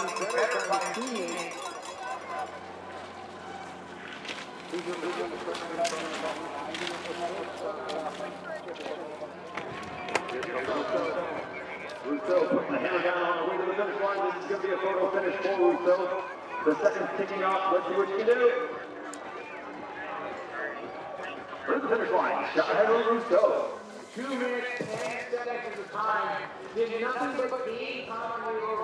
being better by putting the hammer down on the way to finish line. This is going to be a photo finish for Rousseau. The second's ticking off. What you can do. Through the finish line, shot ahead of Rousseau. Two minutes, 10 seconds of time. Did nothing but beat on the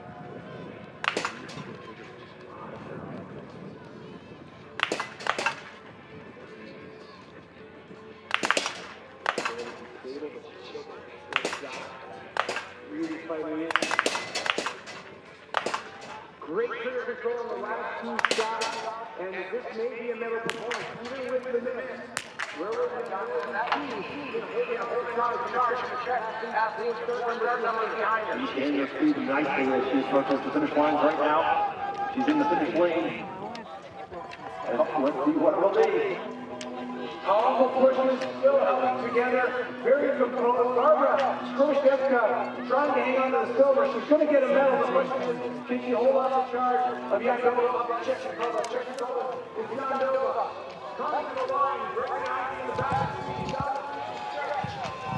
Fighting it. Great clear control on the last two shots, and this may be a medal performance, even with the miss. Where was it? She's gaining her speed nicely as she approaches the finish line right now. She's in the finish lane. And let's see what it will be. All the pushes still held together, very composed. Oh, Barbara Skrushevka trying to hang on to the silver. She's going to get a medal. The question is, can she hold on the charge of Yakova Chechikova? Chechikova is Yandova. Coming to the line, recognizing the back.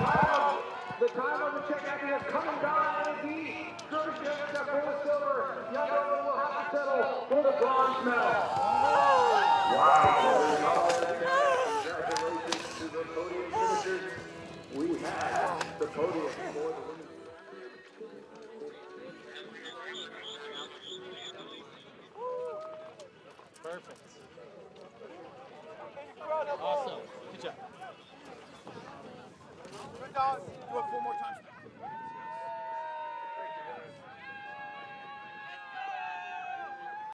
Time The time of the is coming down indeed. Khrushchev for the silver. Yandova will have to settle for the bronze medal. Perfect.